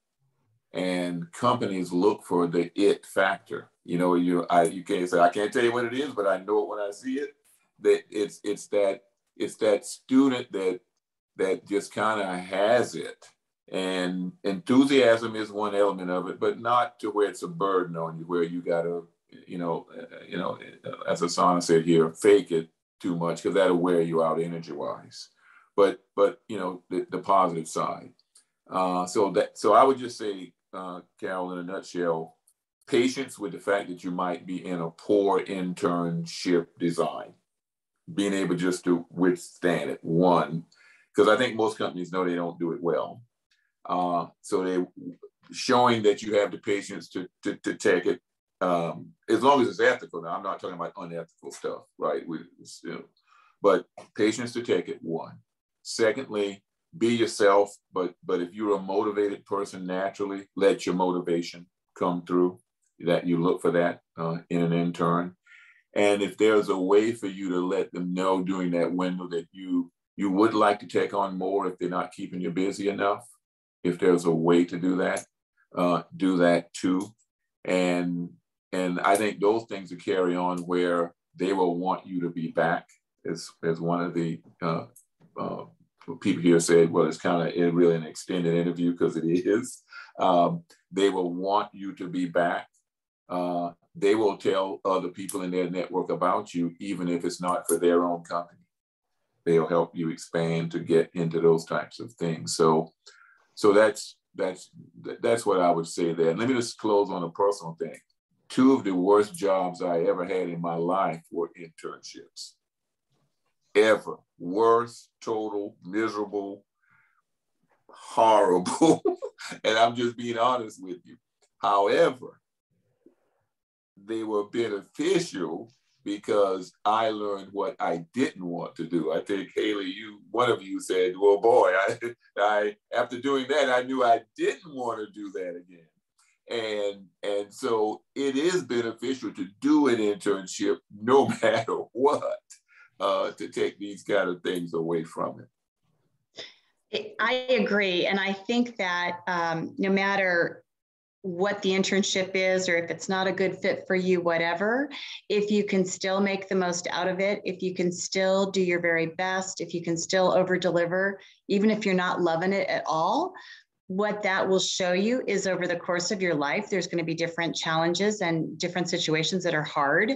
and companies look for the it factor. You know, you I you can't say I can't tell you what it is, but I know it when I see it. That it's it's that it's that student that that just kind of has it and enthusiasm is one element of it, but not to where it's a burden on you, where you got to, you know, uh, you know, as Isana said here, fake it too much because that'll wear you out energy wise. But but you know the, the positive side. Uh, so that so I would just say, uh, Carol, in a nutshell, patience with the fact that you might be in a poor internship design, being able just to withstand it. One, because I think most companies know they don't do it well. Uh, so they showing that you have the patience to, to, to take it um, as long as it's ethical. Now, I'm not talking about unethical stuff, right? We, you know, but patience to take it, one. Secondly, be yourself, but but if you're a motivated person naturally, let your motivation come through. That you look for that uh, in an intern, and if there's a way for you to let them know during that window that you you would like to take on more if they're not keeping you busy enough, if there's a way to do that, uh, do that too. And and I think those things will carry on where they will want you to be back. As as one of the uh, uh, people here said, well, it's kind of really an extended interview because it is. Um, they will want you to be back. Uh, they will tell other people in their network about you, even if it's not for their own company. They'll help you expand to get into those types of things. So, so that's that's that's what I would say there. And let me just close on a personal thing. Two of the worst jobs I ever had in my life were internships. Ever worst, total, miserable, horrible. and I'm just being honest with you. However, they were beneficial because I learned what I didn't want to do. I think Hayley, you one of you said, "Well, boy, I, I after doing that, I knew I didn't want to do that again." And and so it is beneficial to do an internship, no matter what, uh, to take these kind of things away from it. I agree, and I think that um, no matter what the internship is or if it's not a good fit for you whatever if you can still make the most out of it if you can still do your very best if you can still over deliver even if you're not loving it at all what that will show you is over the course of your life there's going to be different challenges and different situations that are hard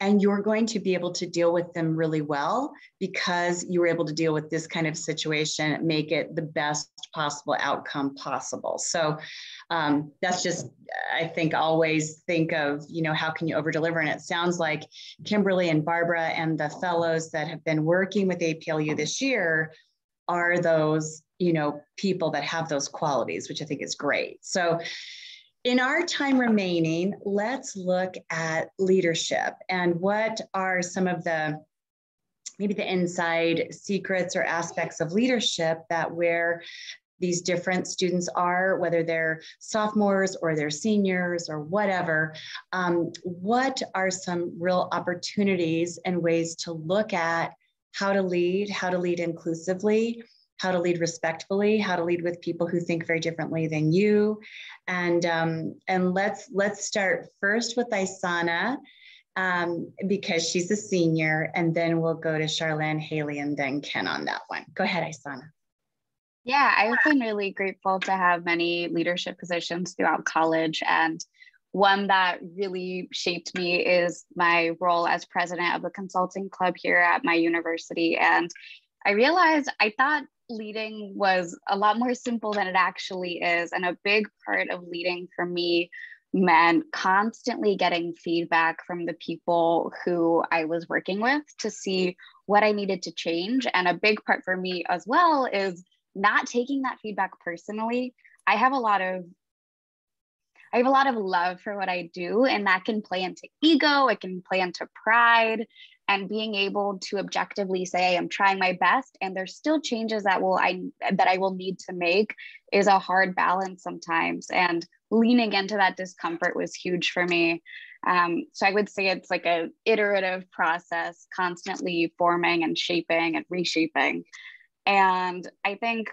and you're going to be able to deal with them really well because you were able to deal with this kind of situation make it the best possible outcome possible. So um, that's just i think always think of you know how can you over deliver and it sounds like kimberly and barbara and the fellows that have been working with aplu this year are those you know people that have those qualities which i think is great. So in our time remaining, let's look at leadership and what are some of the maybe the inside secrets or aspects of leadership that where these different students are, whether they're sophomores or they're seniors or whatever, um, what are some real opportunities and ways to look at how to lead, how to lead inclusively, how to lead respectfully, how to lead with people who think very differently than you. And, um, and let's, let's start first with Isana um, because she's a senior, and then we'll go to Charlyn, Hayley, and then Ken on that one. Go ahead, Isana. Yeah, I've been really grateful to have many leadership positions throughout college. And one that really shaped me is my role as president of the consulting club here at my university. And I realized I thought leading was a lot more simple than it actually is. And a big part of leading for me meant constantly getting feedback from the people who I was working with to see what I needed to change. And a big part for me as well is not taking that feedback personally. I have a lot of I have a lot of love for what I do, and that can play into ego, it can play into pride, and being able to objectively say i'm trying my best and there's still changes that will i that i will need to make is a hard balance sometimes and leaning into that discomfort was huge for me. Um, so i would say it's like a iterative process constantly forming and shaping and reshaping. And i think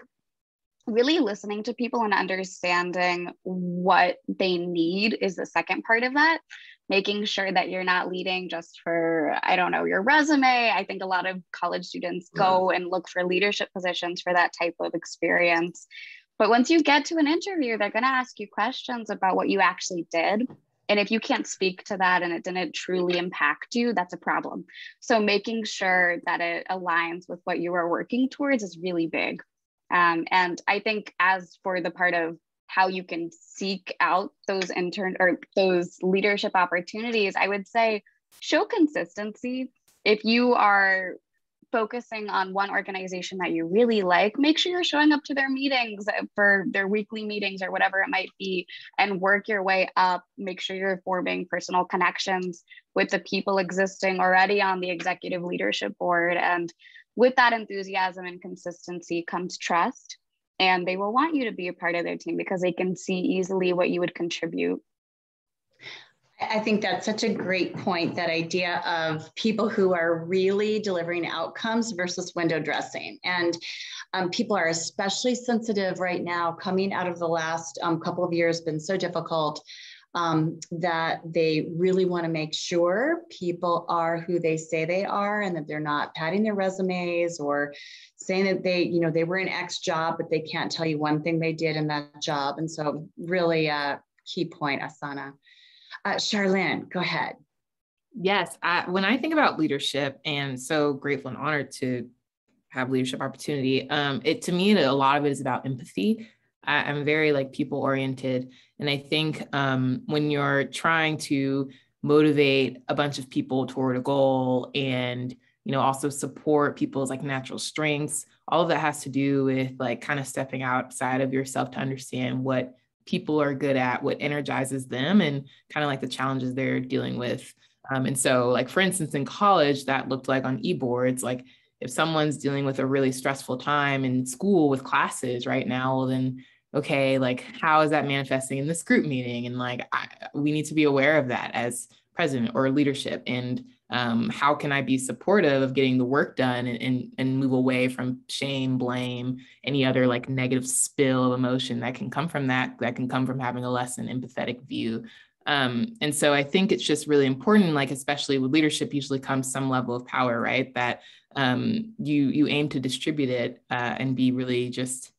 really listening to people and understanding what they need is the second part of that. Making sure that you're not leading just for i don't know your resume. I think a lot of college students go mm. and look for leadership positions for that type of experience. But once you get to an interview they're going to ask you questions about what you actually did. And if you can't speak to that and it didn't truly impact you that's a problem. So making sure that it aligns with what you are working towards is really big um, and i think as for the part of how you can seek out those intern or those leadership opportunities, I would say show consistency. If you are focusing on one organization that you really like, make sure you're showing up to their meetings for their weekly meetings or whatever it might be, and work your way up. Make sure you're forming personal connections with the people existing already on the executive leadership board. And with that enthusiasm and consistency comes trust and they will want you to be a part of their team because they can see easily what you would contribute I think that's such a great point that idea of people who are really delivering outcomes versus window dressing. And um, people are especially sensitive right now, coming out of the last um, couple of years, been so difficult. Um, that they really want to make sure people are who they say they are and that they're not padding their resumes or saying that they, you know, they were in X job, but they can't tell you one thing they did in that job. And so really a key point, Isana. Uh, Charlyn, go ahead. Yes, I, when I think about leadership, and so grateful and honored to have leadership opportunity, um, it to me a lot of it is about empathy. I, am very like people oriented, and I think um, when you're trying to motivate a bunch of people toward a goal and you know also support people's like natural strengths all of that has to do with like kind of stepping outside of yourself to understand what people are good at, what energizes them, and kind of like the challenges they're dealing with. Um, and so, like for instance, in college, that looked like on e-boards, like if someone's dealing with a really stressful time in school with classes right now, well, then okay, like how is that manifesting in this group meeting? And like I, we need to be aware of that as president or leadership and um, how can I be supportive of getting the work done and, and, and move away from shame, blame, any other like negative spill of emotion that can come from that, that can come from having a less than empathetic view. Um, and so I think it's just really important, like especially with leadership, usually comes some level of power, right? That um, you you aim to distribute it uh, and be really just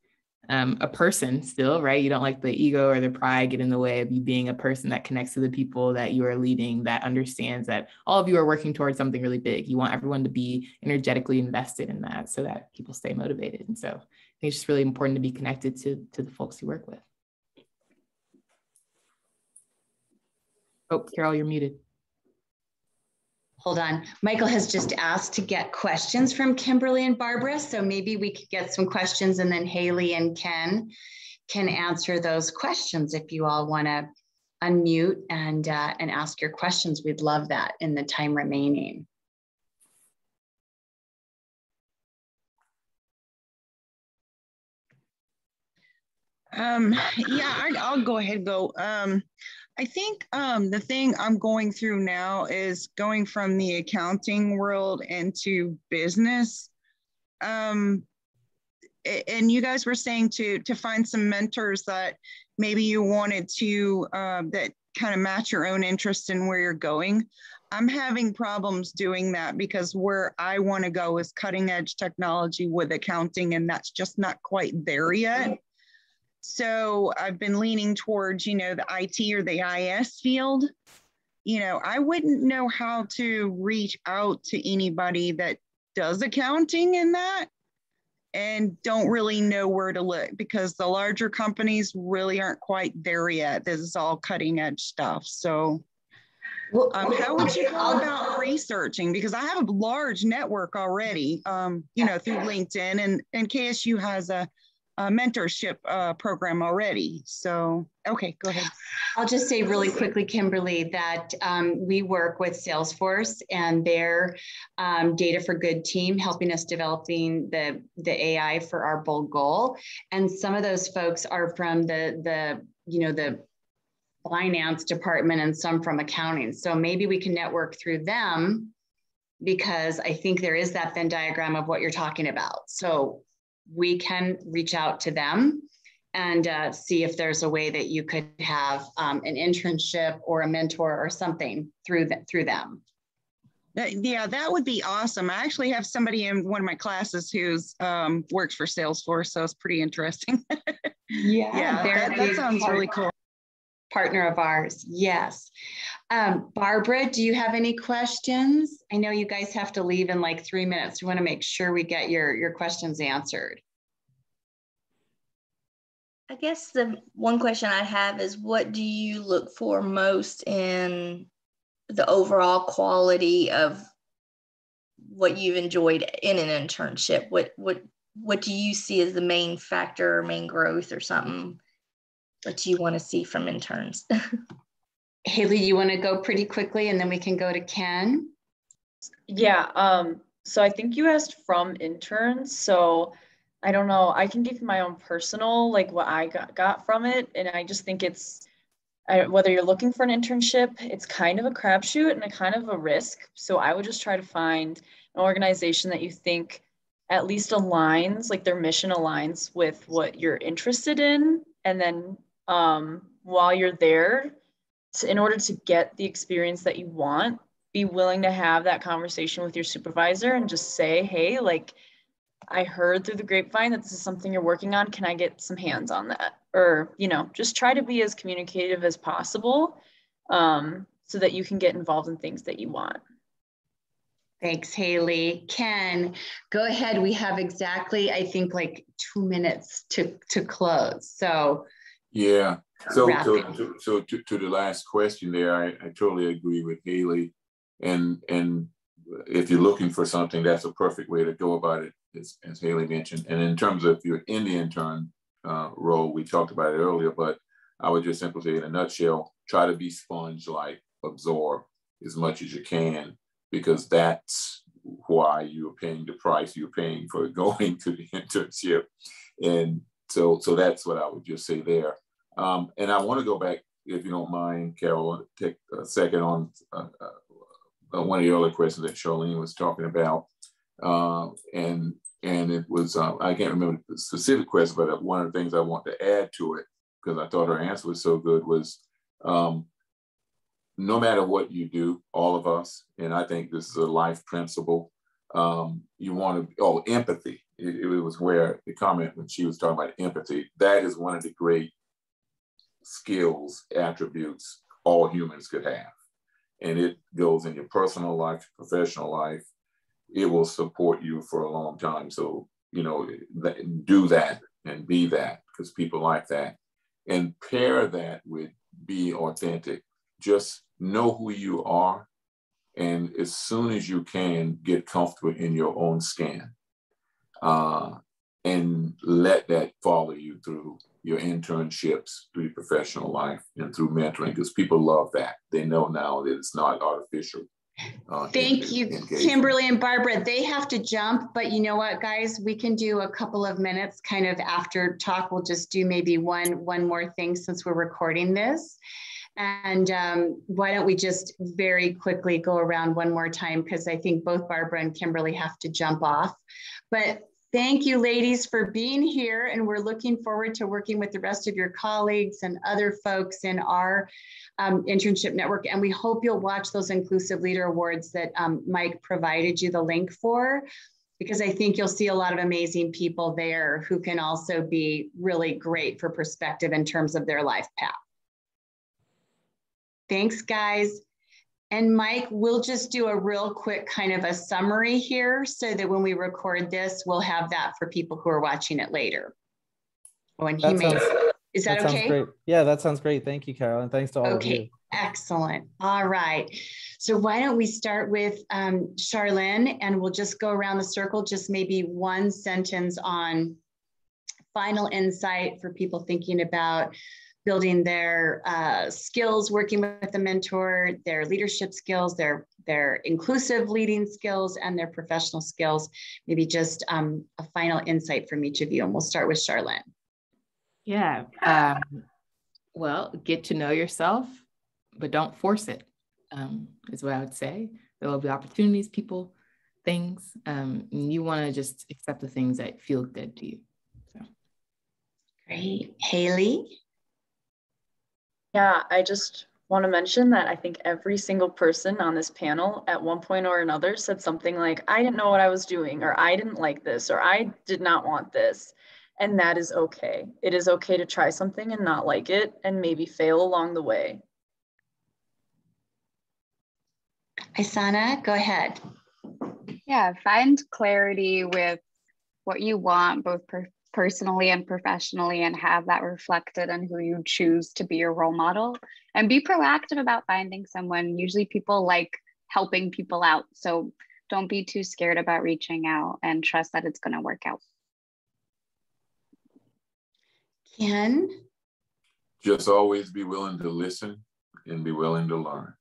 um, a person still, right? You don't like the ego or the pride get in the way of you being a person that connects to the people that you are leading, that understands that all of you are working towards something really big. You want everyone to be energetically invested in that so that people stay motivated. And so I think it's just really important to be connected to, to the folks you work with. Oh, Carol, you're muted. Hold on. Michael has just asked to get questions from Kimberly and Barbara. So maybe we could get some questions and then Haley and Ken can answer those questions if you all want to unmute and, uh, and ask your questions. We'd love that in the time remaining. Um, yeah, I, will go ahead and go. Um, I think um, the thing I'm going through now is going from the accounting world into business. Um, and you guys were saying to to find some mentors that maybe you wanted to uh, that kind of match your own interest in where you're going. I'm having problems doing that because where I want to go is cutting edge technology with accounting, and that's just not quite there yet. So I've been leaning towards, you know, the IT or the IS field. You know, I wouldn't know how to reach out to anybody that does accounting in that and don't really know where to look because the larger companies really aren't quite there yet. This is all cutting edge stuff. So um, how would you go about researching? Because I have a large network already, um, you know, through LinkedIn and, and KSU has a uh, mentorship uh, program already. So, okay, go ahead. I'll just say really quickly, Kimberly, that um, we work with Salesforce and their um, Data for Good team, helping us developing the, the AI for our bold goal. And some of those folks are from the, the you know, the finance department and some from accounting. So maybe we can network through them because I think there is that Venn diagram of what you're talking about. So we can reach out to them and uh, see if there's a way that you could have um, an internship or a mentor or something through the, through them. Yeah, that would be awesome. I actually have somebody in one of my classes who's um, works for Salesforce, so it's pretty interesting. yeah, yeah, that, that sounds really cool. Partner of ours, yes. Um, Barbara, do you have any questions? I know you guys have to leave in like three minutes. We want to make sure we get your, your questions answered. I guess the one question I have is what do you look for most in the overall quality of what you've enjoyed in an internship? What what what do you see as the main factor or main growth or something that you want to see from interns? Hayley, you want to go pretty quickly and then we can go to Ken? Yeah. Um, so I think you asked from interns. So I don't know. I can give my own personal, like what I got, got from it. And I just think it's I, whether you're looking for an internship, it's kind of a crapshoot and a kind of a risk. So I would just try to find an organization that you think at least aligns, like their mission aligns with what you're interested in. And then um, while you're there, to, in order to get the experience that you want, be willing to have that conversation with your supervisor and just say, hey, like, I heard through the grapevine that this is something you're working on. Can I get some hands on that? Or, you know, just try to be as communicative as possible um, so that you can get involved in things that you want. Thanks, Hayley. Ken, go ahead. We have exactly, I think, like two minutes to, to close. So, yeah. So, so, so to, to the last question there, I, I totally agree with Hayley. And, and if you're looking for something, that's a perfect way to go about it, as, as Hayley mentioned. And in terms of your in the intern uh, role, we talked about it earlier, but I would just simply say in a nutshell, try to be sponge-like, absorb as much as you can, because that's why you're paying the price you're paying for going to the internship. And so, so that's what I would just say there. Um, and I want to go back, if you don't mind, Carol, take a second on uh, uh, one of the other questions that Charlyn was talking about. Uh, and and it was, uh, I can't remember the specific question, but one of the things I want to add to it, because I thought her answer was so good, was um, no matter what you do, all of us, and I think this is a life principle, um, you want to, oh, empathy. It, it, was where the comment when she was talking about empathy, that is one of the great skills, attributes all humans could have. And it goes in your personal life, professional life. It will support you for a long time. So, you know, do that and be that because people like that. And pair that with be authentic. Just know who you are. And as soon as you can, get comfortable in your own skin. Uh, and let that follow you through your internships, through your professional life, and through mentoring, because people love that. They know now that it's not artificial. Uh, Thank you, Kimberly and Barbara. They have to jump, but you know what, guys? We can do a couple of minutes kind of after talk. We'll just do maybe one one more thing since we're recording this. And um, why don't we just very quickly go around one more time because I think both Barbara and Kimberly have to jump off. But Thank you, ladies, for being here. And we're looking forward to working with the rest of your colleagues and other folks in our um, internship network. And we hope you'll watch those Inclusive Leader Awards that um, Mike provided you the link for, because I think you'll see a lot of amazing people there who can also be really great for perspective in terms of their life path. Thanks, guys. And Mike, we'll just do a real quick kind of a summary here so that when we record this, we'll have that for people who are watching it later. When he makes, is that, that okay? Great. Yeah, that sounds great. Thank you, Carol. And thanks to all okay. of you. Okay, excellent. All right. So why don't we start with um, Charlyn and we'll just go around the circle, just maybe one sentence on final insight for people thinking about building their uh, skills, working with the mentor, their leadership skills, their their inclusive leading skills, and their professional skills. Maybe just um, a final insight from each of you, and we'll start with Charlyn. Yeah. Um, well, get to know yourself, but don't force it. Um, is what I would say. There will be opportunities, people, things. Um, you want to just accept the things that feel good to you. So. Great. Hayley? Yeah, I just want to mention that I think every single person on this panel at one point or another said something like, I didn't know what I was doing, or I didn't like this, or I did not want this. And that is okay. It is okay to try something and not like it and maybe fail along the way. Isana, go ahead. Yeah, find clarity with what you want, both per personally and professionally and have that reflected in who you choose to be your role model and be proactive about finding someone. Usually people like helping people out. So don't be too scared about reaching out and trust that it's going to work out. Ken? Just always be willing to listen and be willing to learn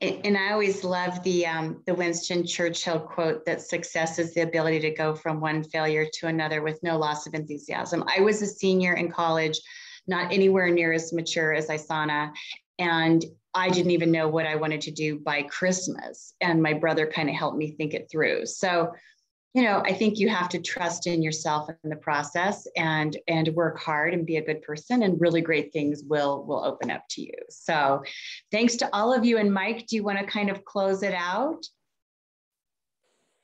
and I always love the um, the Winston Churchill quote that success is the ability to go from one failure to another with no loss of enthusiasm. I was a senior in college, not anywhere near as mature as Isana. And I didn't even know what I wanted to do by Christmas. And my brother kind of helped me think it through. So, you know, I think you have to trust in yourself in the process and and work hard and be a good person and really great things will will open up to you. So, thanks to all of you and Mike, do you want to kind of close it out?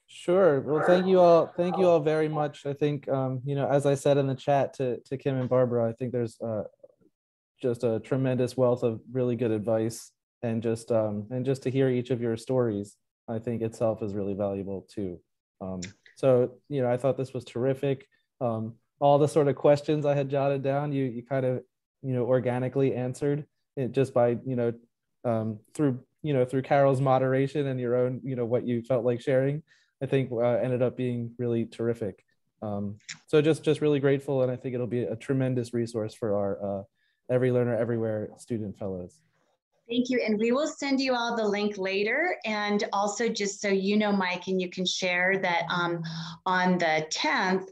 Sure. Well, thank you all. Thank you all very much. I think, um, you know, as I said in the chat to, to Kim and Barbara, I think there's uh, just a tremendous wealth of really good advice and just um, and just to hear each of your stories, I think itself is really valuable too. Um, so, you know, I thought this was terrific. Um, all the sort of questions I had jotted down, you you kind of, you know, organically answered it just by, you know, um, through you know through Carol's moderation and your own, you know, what you felt like sharing. I think uh, ended up being really terrific. Um, so just just really grateful, and I think it'll be a tremendous resource for our uh, Every Learner Everywhere student fellows. Thank you. And we will send you all the link later. And also, just so you know, Mike, and you can share that um, on the 10th,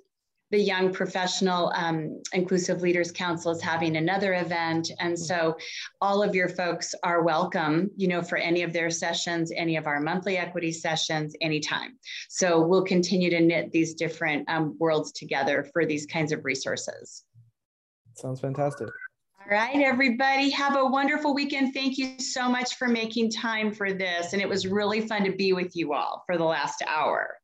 the Young Professional um, Inclusive Leaders Council is having another event. And so all of your folks are welcome, you know, for any of their sessions, any of our monthly equity sessions, anytime. So we'll continue to knit these different um, worlds together for these kinds of resources. Sounds fantastic. All right, everybody, have a wonderful weekend. Thank you so much for making time for this. And it was really fun to be with you all for the last hour.